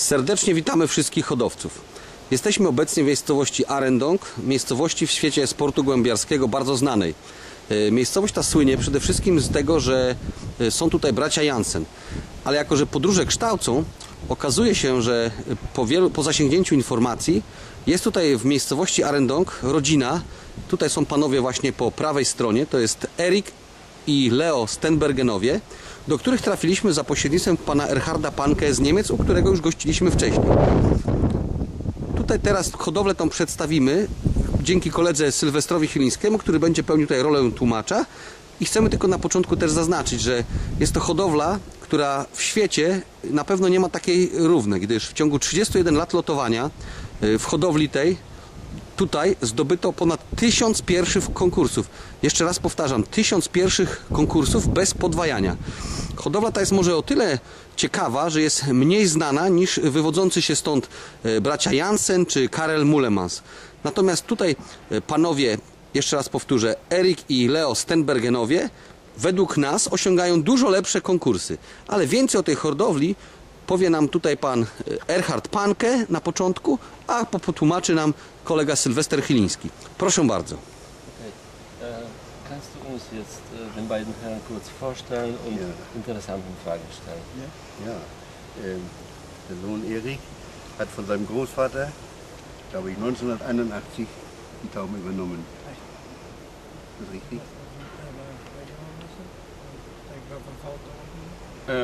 Serdecznie witamy wszystkich hodowców. Jesteśmy obecnie w miejscowości Arendong, miejscowości w świecie sportu głębiarskiego bardzo znanej. E, Miejscowość ta słynie przede wszystkim z tego, że e, są tutaj bracia Jansen. Ale jako, że podróże kształcą, okazuje się, że po, wielu, po zasięgnięciu informacji jest tutaj w miejscowości Arendong rodzina. Tutaj są panowie właśnie po prawej stronie. To jest Erik i Leo Stenbergenowie, do których trafiliśmy za pośrednictwem pana Erharda Panke z Niemiec, u którego już gościliśmy wcześniej. Tutaj teraz hodowlę tą przedstawimy dzięki koledze Sylwestrowi Chilińskiemu, który będzie pełnił tutaj rolę tłumacza. I chcemy tylko na początku też zaznaczyć, że jest to hodowla, która w świecie na pewno nie ma takiej równej, gdyż w ciągu 31 lat lotowania y, w hodowli tej tutaj zdobyto ponad tysiąc pierwszych konkursów. Jeszcze raz powtarzam, tysiąc pierwszych konkursów bez podwajania. Hodowla ta jest może o tyle ciekawa, że jest mniej znana niż wywodzący się stąd e, bracia Jansen czy Karel Mulemans. Natomiast tutaj e, panowie, jeszcze raz powtórzę, Erik i Leo Stenbergenowie według nas osiągają dużo lepsze konkursy. Ale więcej o tej hodowli powie nam tutaj pan e, Erhard Panke na początku, a po- potłumaczy nam kolega Sylwester Chyliński. Proszę bardzo. Okay. Äh, kannst du uns jetzt äh, den beiden Herren kurz vorstellen und Ja. interessanten Fragen stellen? Ja, ähm, der Sohn Erik hat von seinem Großvater, glaube ich, 1981 die Tauben übernommen. Ist das richtig? Eh,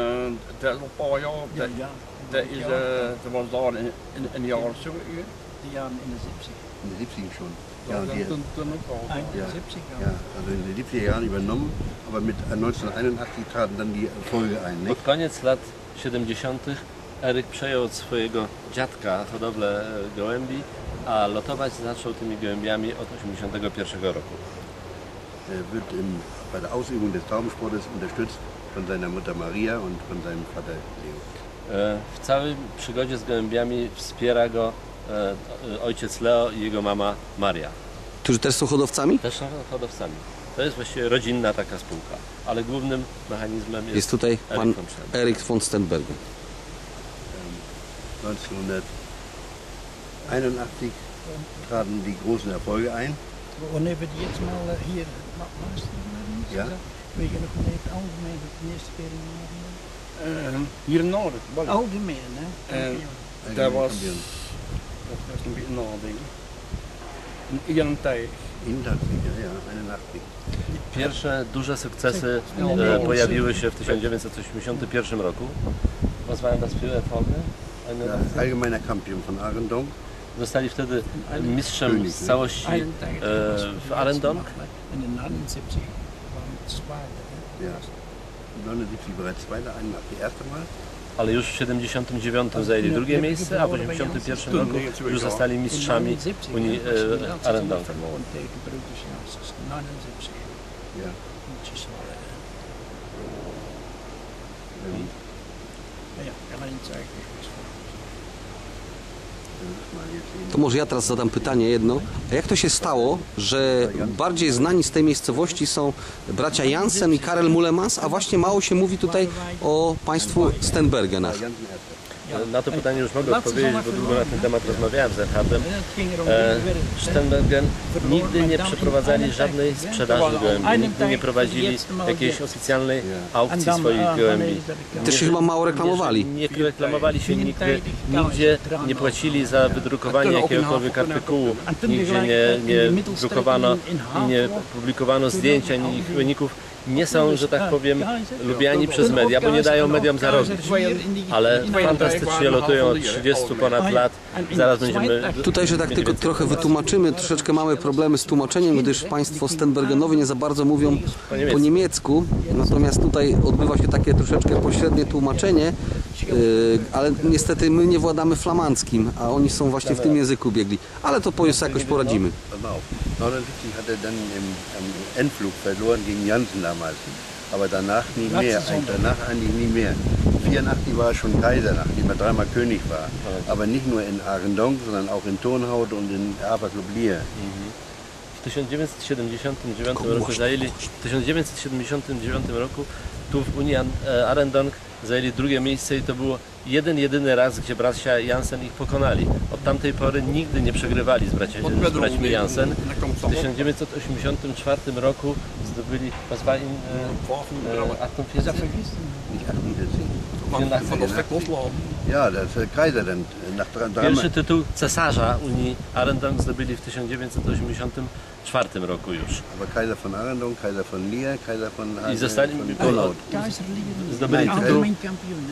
dat is een paar jaar. Dat, Ja, dat, is, eh, dat was daar in, in, in de jaren 70. die jaren in de 70. In den 70 schon. Ja, die, toen, toen ook al. 71 ja, also in den 70er Jahren übernommen, aber mit 1981 traten dann die Erfolge ein. Pod Nicht? koniec lat 70. Eryk przejął od swojego dziadka hodowlę e, gołębi, a lotować zaczął tymi gołębiami od 81 roku. Er wird im, bei der Ausübung des Taubensportes unterstützt von seiner Mutter Maria und von seinem Vater Leo. E, W całej przygodzie z gołębiami wspiera go e, ojciec Leo i jego mama Maria. Którzy też są hodowcami? Też są hodowcami. To jest właściwie rodzinna taka spółka, ale głównym mechanizmem jest, Jest tutaj pan Erik von Stern. Erik von Stenbergen. 1981 traten die großen Erfolge ein. We die jetzt mal hier Ja. Weet je nog wanneer het algemeen de eerste keer in de hier in Noorden. Algemeen, hè? En dat was, dat was een beetje nadenken. In 81. 81, ja, ja, 81. Pierwsze duże sukcesy e, pojawiły się w 1981 roku. Was waren das für Erfolge? Ja, allgemeiner Kampion von Arendong. Zostali wtedy mistrzem z całości 81 e, was w de Arendon, laatste macht, hè. En in 79 waren het zwaarder. hè. Ja. 79 bereits Zweiter, 81 erste Mal. ale już w 79 zajęli drugie miejsce, a w 81 roku już zostali mistrzami 79, Unii e, Janssens. 79. Ja. Ja, kan zeggen. dus voor- das ist mal jetzt To może ja teraz zadam pytanie jedno. A jak to się stało, że bardziej znani z tej miejscowości są bracia Jansen i Karel Mulemans, a właśnie mało się mówi tutaj o państwu Stenbergenach? Na to pytanie już mogę odpowiedzieć, bo długo na ten temat rozmawiałem z Erhardem. E. Stenbergen nigdy nie przeprowadzali żadnej sprzedaży gołębi, nigdy nie prowadzili jakiejś oficjalnej aukcji swoich gołębi. Też się chyba mało reklamowali. Nie reklamowali się nigdy, nigdzie nie płacili za wydrukowanie jakiegokolwiek artykułu, nigdzie nie, nie drukowano i nie publikowano zdjęć ani ich wyników. Nie są, że tak powiem, lubiani przez media, bo nie dają mediom zarobić. Ale fantastycznie lotują od 30 ponad lat. Zaraz będziemy... Tutaj, że tak tylko trochę wytłumaczymy, troszeczkę mamy problemy z tłumaczeniem, gdyż państwo Stenbergenowie nie za bardzo mówią po niemiecku, natomiast tutaj odbywa się takie troszeczkę pośrednie tłumaczenie, ale niestety my nie władamy flamandzkim, a oni są właśnie w tym języku biegli, ale to po jakoś poradzimy. Pass mal auf. 79 hat er dann im, Endflug verloren gegen Jansen damals. Aber danach nie mehr. Danach eigentlich nie mehr. 84 war schon Kaiser, nachdem er dreimal König war. Aber nicht nur in Arendong, sondern auch in Turnhout und in Aberglob Lier. W 1979 roku zajęli, w 1979 roku tu w Unii e, Arendong zajęli drugie miejsce i to było jeden, jedyny raz, gdzie bracia Jansen ich pokonali. Od tamtej pory nigdy nie przegrywali z, bracia, z braćmi Jansen. W 1984 roku zdobyli, in e, e, 48? Nicht 48. van de Steklotlaan. Ja, der ist der Kaiser dann nach drei, Pierwszy tytuł cesarza Unii Arendong zdobyli w 1984 roku już. Aber Kaiser von von Lier, Kaiser von, I zostali Donau. Zdobyli tytuł?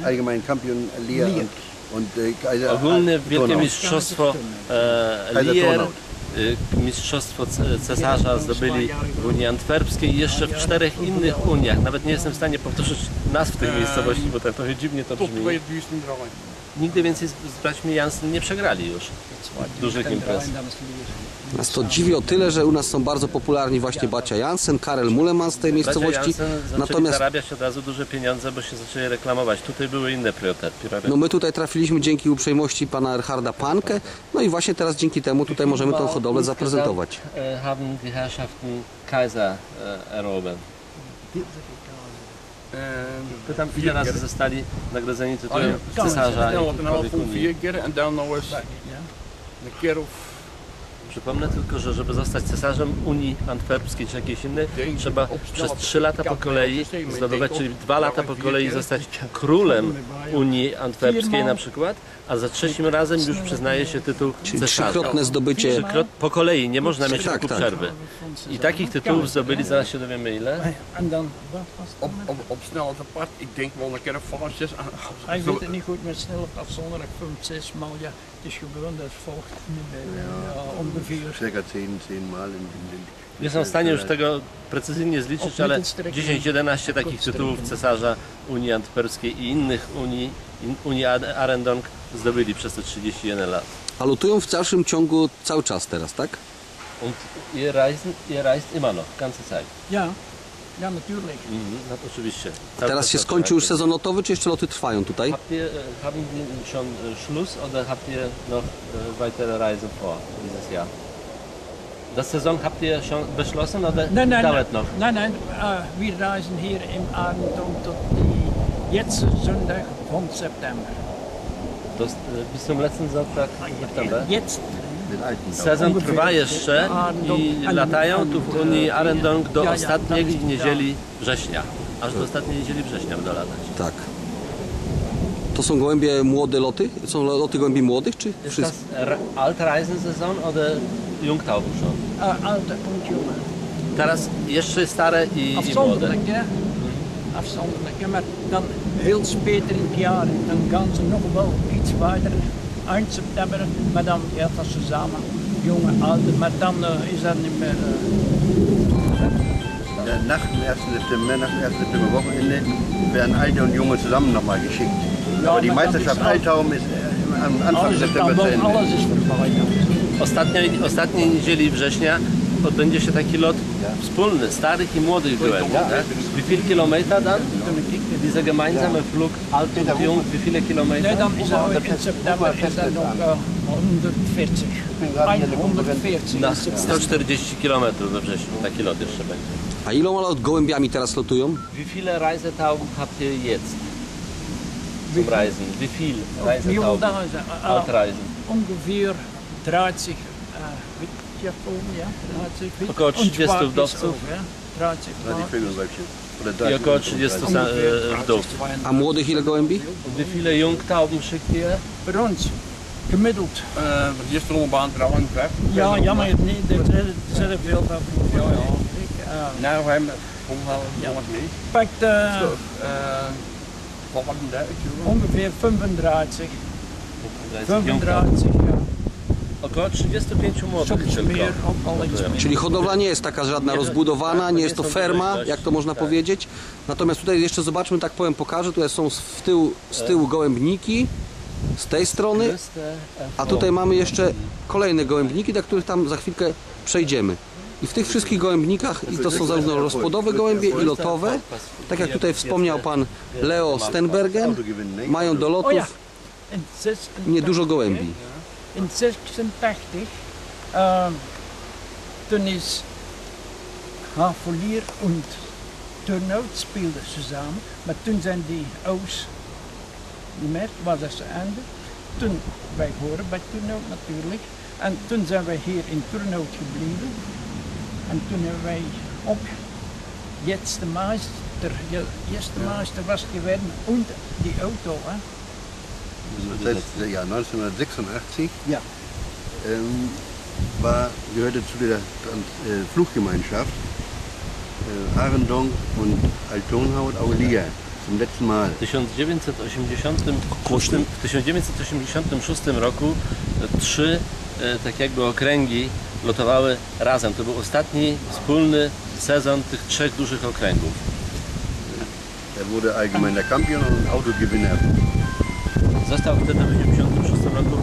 Allgemein Kampion Lier Lier. und, und äh, Ogólne wielkie mistrzostwo e, Lier, e, mistrzostwo ce- cesarza zdobyli w Unii Antwerpskiej i jeszcze w czterech innych Uniach. Nawet nie jestem w stanie powtórzyć nazw tych miejscowości, bo tak trochę dziwnie to brzmi. 2003. Nigdy więcej z, braćmi Jansen nie przegrali już dużych imprez. Nas to dziwi o tyle, że u nas są bardzo popularni właśnie Bacia Jansen, Karel Muleman z tej miejscowości. Natomiast zarabiać od razu duże pieniądze, bo się zaczęli reklamować. Tutaj były inne priorytety. no my tutaj trafiliśmy dzięki uprzejmości pana Erharda Panke, no i właśnie teraz dzięki temu tutaj możemy tą hodowlę zaprezentować. Haben die Herrschaften Kaiser. En Pytam, vier ile razy keer. zostali nagrodzeni tytułem cesarza i of Przypomnę tylko, że żeby zostać cesarzem Unii Antwerpskiej czy jakiejś innej, trzeba przez trzy lata po kolei zdobywać, czyli dwa lata po kolei zostać królem Unii Antwerpskiej na przykład, a za trzecim razem już przyznaje się tytuł Czyli cesarza. trzykrotne zdobycie. Trzykrot, po kolei, nie można mieć Tak, roku tak. przerwy. I takich tytułów zdobyli, zaraz się dowiemy ile. En dan, wat was het? op, op, op snelheid apart. Ik denk wel een keer of zes. Hij weet het niet goed met snelheid afzonderlijk 5, 6 maar ja, het is gewoon dat volgt ja, ongeveer. circa 10, 10 Mal in, in den Nie są w stanie już tego precyzyjnie zliczyć, ale 10-11 takich tytułów cesarza Unii Antwerpskiej i innych Unii, Unii Arendong zdobyli przez te 31 lat. A lutują w dalszym ciągu cały czas teraz, tak? Und ihr reist, ihr reist immer noch, ganze Zeit. Ja, ja natuurlijk. Mhm, no to oczywiście. Cały Teraz czas się tak, skończył już tak. sezon lotowy, czy jeszcze loty trwają tutaj? Habt ihr, äh, haben Sie schon äh, Schluss oder habt ihr noch äh, weitere Reisen vor dieses Jahr? Das Saison habt ihr schon beschlossen oder Nein, nein, dauert noch? nein, nein, äh, wir reisen hier im Abendturm tot die jetzt Sonntag von September. Das, bis zum letzten Sonntag September? Jetzt. Sezon trwa jeszcze i latają tu w Unii Arendong do ostatniej niedzieli września. Aż do ostatniej niedzieli września będą latać. Tak. To są gołębie młode loty? Są loty gołębi młodych, czy wszystkie? Re- Altreisensaison oder Jungtauben schon? alte und junge. Teraz jeszcze stare i, i młode. Afzonderlijk, maar dan heel speter in het jaar, dan gaan ze nog wel iets verder. Eind september, maar dan gaat dat ze samen. Jonge, oude, maar dan eh, is dat niet meer. eh, Ja, nach dem 1. September, nach dem 1. September Wochenende werden alte und junge zusammen nochmal geschickt. Ja, Aber die Meisterschaft ist Altauben ist äh, am Anfang alles September zu Ende. alles is voorbij. dan. Ostatniej, ostatniej niedzieli września odbędzie się taki lot wspólny, starych i młodych gołębi. Tak? Wie viel Kilometer dann? Dieser gemeinsame Flug alt und jung, wie viele Kilometer? Nee, dan is dat in september nog eh, 140. 140 Na in september. 140 km we wrześniu taki lot jeszcze będzie. A iloma lot gołębiami teraz lotują? Wie viele Reisetauben habt ihr jetzt zum Reisen? Wie viel is dat? Eh, Altreisen. uh, weet je, om, ja, draait zich. weet- Około und 30 schwarz wdowców. ja, draait zich. 30 schwarz. Vögel und Weibchen. Oder I 30 około und 30 Weibchen. sa- Ongeveer e, draait wdów. zich 32. A młodych ile gołębi? Und wie viele Jungtauben schickt ihr? Bij ons, gemiddeld. Uh, de eerste ronde trouwens, vijf. Ja, jammer, nee, er zijn- er zijn er veel van. Ja, ja. Uh, Nou, we hebben ongeveer Ja. ja. mee. pakt uh, Uh, volgende dag, ongeveer 35, 35 Jungtauben. 35, ja. Około 35 młodych tylko. Czyli hodowla nie jest taka żadna Nie, rozbudowana, tak, nie jest to ferma, jak to można tak. powiedzieć. Natomiast tutaj jeszcze zobaczmy, tak powiem, pokażę. Tutaj są z w tyłu, z tyłu gołębniki, z tej strony, a tutaj mamy jeszcze kolejne gołębniki, do których tam za chwilkę przejdziemy. I w tych wszystkich gołębnikach, i to są zarówno rozpłodowe gołębie i lotowe, tak jak tutaj wspomniał pan Leo Stenbergen, mają do lotów in 86, niedużo gołębi. In 86, uh, toen is Havelier und Turnhout speelden ze samen, maar toen zijn die O's niet meer, was het einde. Toen, wij horen bij Turnhout natuurlijk. En toen zijn wij hier in Turnhout gebleven. En toen hebben wij ook jetzt de Meister, de eerste Meister was geworden und die Auto. Hè? Das ja, 1986 Ja. ähm, war, gehörte zu der äh, Fluggemeinschaft äh, Arendonk und Altonhaut Aulia zum letzten Mal. W 1986, w 1986 roku e, trzy e, tak jakby okręgi lotowały razem. To był ostatni wspólny sezon tych trzech dużych okręgów. Er wurde allgemeiner Kampion und Autogewinner. Został wtedy w 1986 roku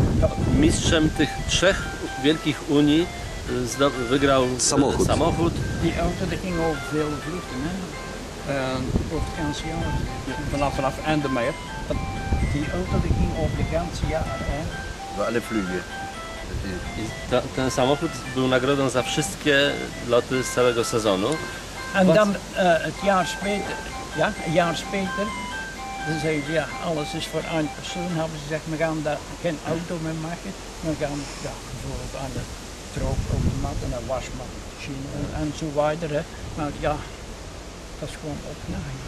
mistrzem tych trzech wielkich Unii. E, zdo- Wygrał e, Samochód. samochód. Die auto die ging over veel vluchten, hè? En over het ganse jaar. vanaf, vanaf einde mei. Die auto die ging over het ganse jaar. Hè? Über alle ta, ten samochód był nagrodą za wszystkie loty z całego sezonu. En dan uh, het jaar speter, ja, een jaar speter, dan zeiden ze ja, alles is voor één persoon. Hebben ze gezegd, we gaan daar geen auto meer maken. We gaan ja, bijvoorbeeld aan de droogautomaat en een wasmachine en, en zo verder. Hè. Maar ja, dat is gewoon opnaaien.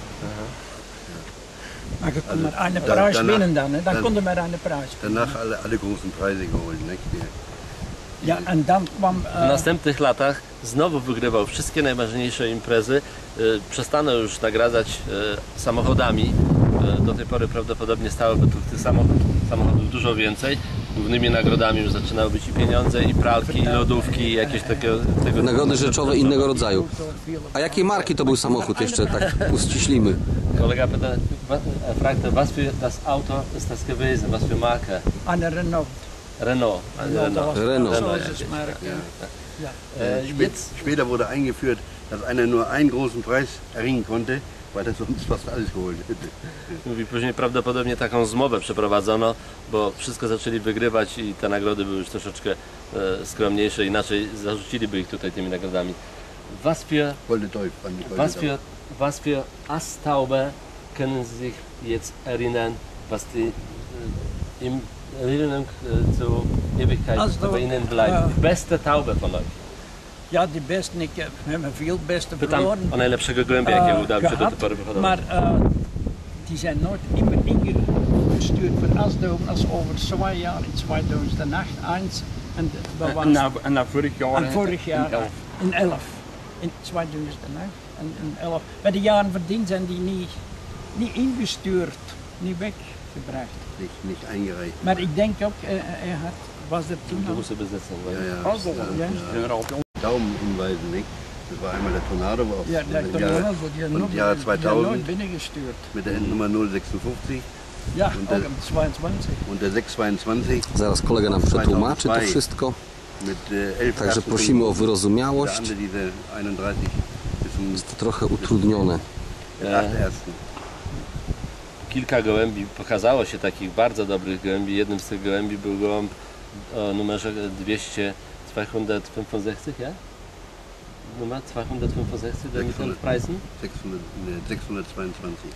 Maar je kon maar aan de prijs winnen dan, hè. dan dan- kon je maar aan de prijs winnen. Danach alle, alle geholt. Nicht? Die, Ja, en dan kwam... W eh, następnych latach znowu wygrywał wszystkie najważniejsze imprezy. Y, Przestano już nagradzać y, samochodami. Do tej pory prawdopodobnie stałoby tu tych samochodów, samochodów dużo więcej. Głównymi nagrodami już zaczynały być i pieniądze, i pralki, i lodówki, i jakieś takiego, tego Nagrody rzeczowe innego rodzaju. A jakiej marki to był samochód? Jeszcze tak uściślimy. Kolega pyta, fragte, was für das Auto ist das gewesen, was für Marke? een Renault. Renault. Ein dat Renault. Renault. Ja. Äh, Spä- jetzt Später wurde eingeführt, dass einer nur einen großen Preis erringen konnte, weil er sonst fast alles geholt hätte. Mówi, później prawdopodobnie taką zmowę przeprowadzono, bo wszystko zaczęli wygrywać i te nagrody były już troszeczkę e, skromniejsze, inaczej zarzuciliby ich tutaj tymi nagrodami. Was für, was für, was für Asstaube können Sie sich jetzt erinnern, was die äh, im Erinnerung äh, zur Ewigkeit Asstaube, bei Ihnen bleibt? ja. Beste Taube von euch. Ja, die beste, ik heb we hebben veel beste Pytam verloren. o najlepszego gołębia, jakiego eh, udało mi się do gehad, tej pory wyhodować. Maar eh, die zijn nooit immer ingestuurd voor Asdoven als over twee jaar in 2008 eens. En dat was En na, en na vorig jaar. en vorig jaar in elf. in 11. In 2008 en in 11. Bij de jaren verdiend zijn die niet, niet ingestuurd, niet weggebracht. Nicht, nicht eingereicht. Maar ik denk ook, eh, hij had, was er toen Du al. musst sie besitzen. Ja, weil- ja. Asdoven, ja. Daumen hinweisen, nicht? Das war einmal der Tornado auf Ja, der im Tornado, Jahr, nog, im Jahr die 2000 nooit binnengestuurd. mit der Endnummer 056 Ja, Und der- om 22. und der 622 Zaraz kolega nam przetłumaczy to wszystko. äh, 11 Także prosimy o wyrozumiałość. andere diese 31 bis zum Jest to trochę utrudnione. den Ja. 8. ersten. kilka gołębi pokazało się takich bardzo dobrych gołębi. Jednym z tych gołębi był gołąb o numerze 200 265, ja? Numer 265 der mit den Preisen. 600, ne, 622.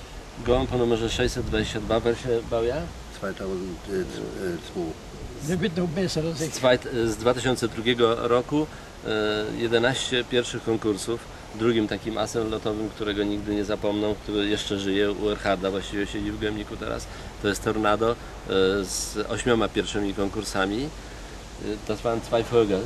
Gołąb o numerze 622 welche Baujahr? 2002. Dat weet nog beter dan Z, dwa, z 2002 roku e, 11 pierwszych konkursów. Drugim takim asem lotowym, którego nigdy nie zapomną, który jeszcze żyje u Erharda, właściwie siedzi w Gębniku teraz, to jest Tornado e, z ośmioma pierwszymi konkursami. E, Das waren zwei Vögel.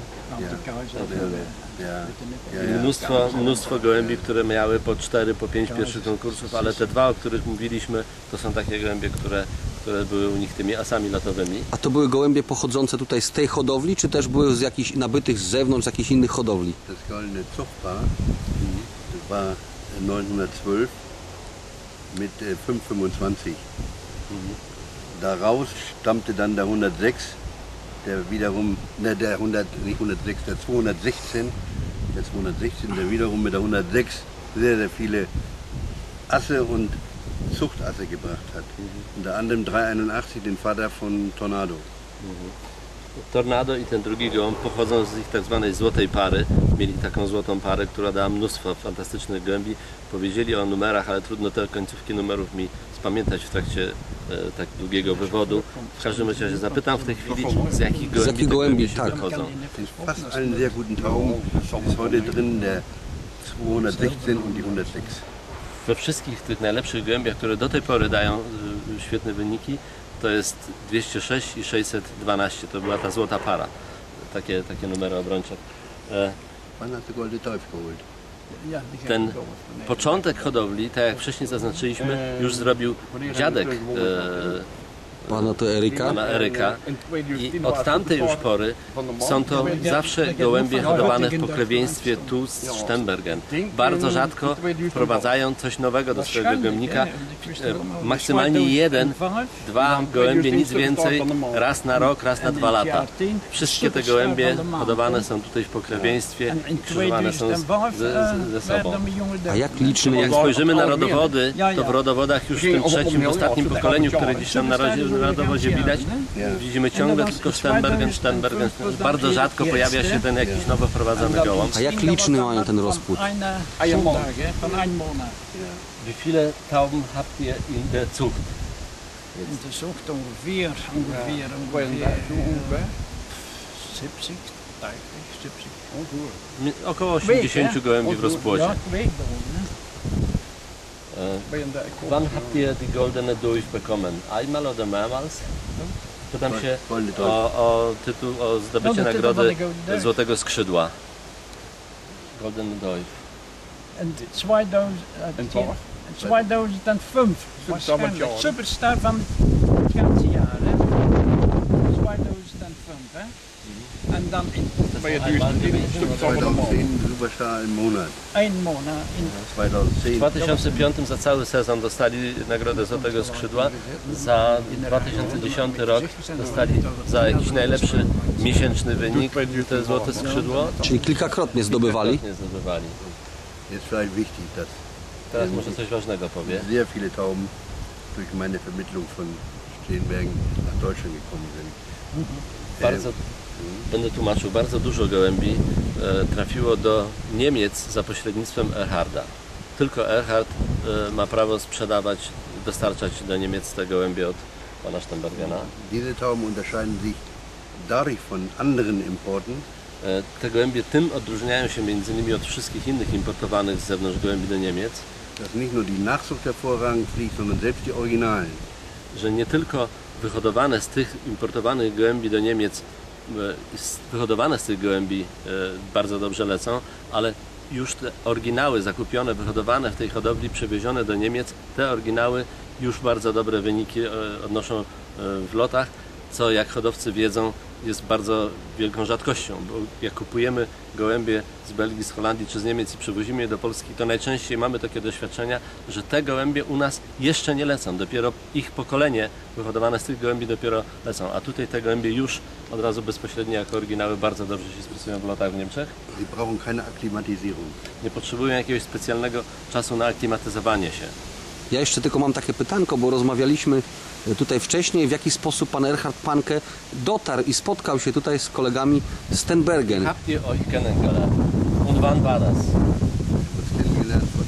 Mnóstwo, mnóstwo gołębi, które miały po 4, po 5 pierwszych konkursów, ale te dwa, o których mówiliśmy, to są takie gołębie, które, które były u nich tymi asami lotowymi. A to były gołębie pochodzące tutaj z tej hodowli, czy też były z jakichś nabytych z zewnątrz, z jakichś innych hodowli? Das goldene Zuchtpaar, war 1912 mit äh, 525. Daraus stammte dann der 106, der wiederum, ne, der 100, nicht 106, der 216, der 216, der wiederum mit der 106 sehr, sehr viele Asse und Zuchtasse gebracht hat. Unter anderem 381, den Vater von Tornado. Tornado i ten drugi gołąb pochodzą z ich tak zwanej złotej pary. Mieli taką złotą parę, która dała mnóstwo fantastycznych gołębi. Powiedzieli o numerach, ale trudno te końcówki numerów mi spamiętać w trakcie e, tak długiego wywodu. W każdym razie zapytam w tej chwili, z jakich gołębi, jakich te gołębi, się tak. wychodzą. In fast allen sehr guten ist heute drin der 216 und die 106. We wszystkich tych najlepszych gołębiach, które do tej pory dają y, świetne wyniki, to jest 206 i 612. To była ta złota para. Takie, takie numery obrończe. E, die Ten komen. początek hodowli, tak jak wcześniej zaznaczyliśmy, już zrobił dziadek e, Pana to Eryka. pana Eryka. I 2010 od tamtej już pory są to zawsze gołębie hodowane w pokrewieństwie tu z Stembergen. Bardzo rzadko wprowadzają coś nowego do swojego gołębnika. E, Maksymalnie jeden, dwa gołębie, nic więcej, raz na rok, raz na dwa lata. Wszystkie te gołębie hodowane są tutaj w pokrewieństwie i krzyżowane są ze, sobą. A jak liczny Jak spojrzymy na rodowody, to w rodowodach już w tym trzecim, ostatnim pokoleniu, które gdzieś tam na razie na rodowodzie widać, widzimy ciągle tylko Sternbergen, Sternbergen. Bardzo rzadko pojawia się ten jakiś nowo wprowadzony gołąb. A jak liczny mają ten rozpód? Wie viele Tauben habt ihr in der Zucht? In de zocht ongeveer, ongeveer, ongeveer eh, 70, 80, 70. Mi- Około 80 gołębi w rozpłodzie. Ja, ik weet dat. hè. E, Ben je daar- Wann habt ihr die goldene Durch bekommen? Einmal oder mehrmals? Pytam się o, o tytuł, o zdobycie No, nagrody. Złotego Skrzydła. Golden Durch. En 2000, eh, En tien- twaalf. 2005 waarschijnlijk. jaar. Superstar van het jaar. Hè. 2005. Hè. En dan in Ben je duizend stuk van de man. 2010 Superstar im Monat. één maand. In 2010 W 2005 za cały sezon dostali nagrodę Złotego Skrzydła. Za 2010 rok dostali za jakiś najlepszy miesięczny wynik te Złote Skrzydło. Czyli kilkakrotnie zdobywali. Nie zdobywali. Jetzt vielleicht wichtig, dass Teraz może coś ważnego powie. sehr viele Tauben durch meine Vermittlung von Steenbergen nach Deutschland gekommen sind. Bardzo, będę tłumaczył, bardzo dużo gołębi e, trafiło do Niemiec za pośrednictwem Erharda. Tylko Erhard e, ma prawo sprzedawać, dostarczać do Niemiec te gołębie od pana Stembergena. Diese Tauben unterscheiden sich dadurch von anderen Importen, E, Te gołębie tym odróżniają się między innymi od wszystkich innych importowanych z zewnątrz gołębi do Niemiec, dass nicht nur die Nachzucht hervorragend fliegt, sondern selbst die Originalen. że nie tylko wyhodowane z tych importowanych gołębi do Niemiec, wyhodowane z tych gołębi e, bardzo dobrze lecą, ale już te oryginały zakupione, wyhodowane w tej hodowli, przewiezione do Niemiec, te oryginały już bardzo dobre wyniki e, odnoszą e, w lotach, co jak hodowcy wiedzą jest bardzo wielką rzadkością, bo jak kupujemy gołębie z Belgii, z Holandii czy z Niemiec i przywozimy je do Polski, to najczęściej mamy takie doświadczenia, że te gołębie u nas jeszcze nie lecą, dopiero ich pokolenie wyhodowane z tych gołębi dopiero lecą, a tutaj te gołębie już od razu bezpośrednio jako oryginały bardzo dobrze się spisują w lotach w Niemczech. Nie potrzebują jakiegoś specjalnego czasu na aklimatyzowanie się. Ja jeszcze tylko mam takie pytanko, bo rozmawialiśmy e, tutaj wcześniej, w jaki sposób pan Erhard Panke dotarł i spotkał się tutaj z kolegami z Tenbergen. Habt ihr euch kennengelernt? Und wann war das?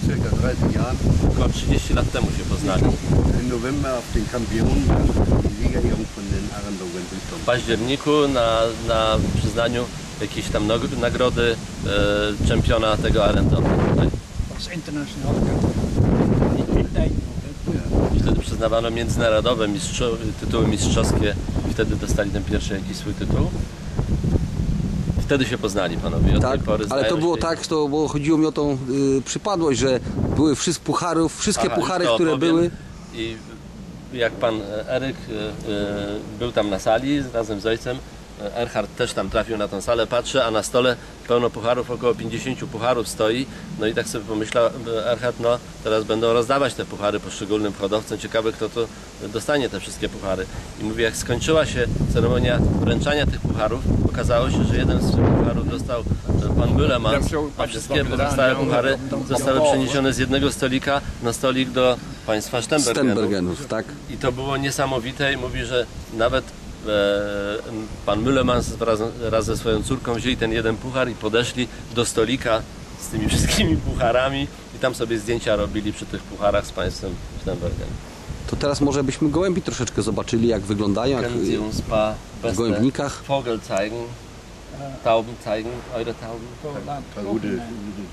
circa 30 Jahren Około 30 lat temu się poznali. im November auf den Kampionen, die Siegerehrung von den Arendog in W październiku na, na przyznaniu jakiejś tam nagrody e, czempiona tego Arendonu. Tak? als hè. Wtedy przyznawano międzynarodowe mistrzo, tytuły mistrzowskie i wtedy dostali ten pierwszy jakiś swój tytuł. Wtedy się poznali panowie. Od Tak, tej pory ale to było się. tak, to, bo chodziło mi o tą y, przypadłość, że były wszystkich pucharów, wszystkie Aha, puchary, które opowiem. były. I jak pan e, Eryk e, e, był tam na sali razem z ojcem, Erhard też tam trafił na tą salę, patrzy, a na stole pełno pucharów, około 50 pucharów stoi. No i tak sobie pomyślał e, Erhard, no teraz będą rozdawać te puchary poszczególnym hodowcom. Ciekawe, kto to dostanie te wszystkie puchary. I mówi, jak skończyła się ceremonia wręczania tych pucharów, okazało się, że jeden z tych pucharów dostał e, pan Müllemans, a wszystkie pozostałe puchary zostały przeniesione z jednego stolika na stolik do państwa Stembergenów. Stenbergenów, tak? I to było niesamowite i mówi, że nawet pan Müllerman wraz, wraz ze swoją córką wzięli ten jeden puchar i podeszli do stolika z tymi wszystkimi pucharami i tam sobie zdjęcia robili przy tych pucharach z państwem Sternbergen. To teraz może byśmy gołębi troszeczkę zobaczyli, jak wyglądają, jak ein paar w gołębnikach. Vogel zeigen? Tauben zeigen, eure Tauben? Ein gute